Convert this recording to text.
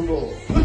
Control.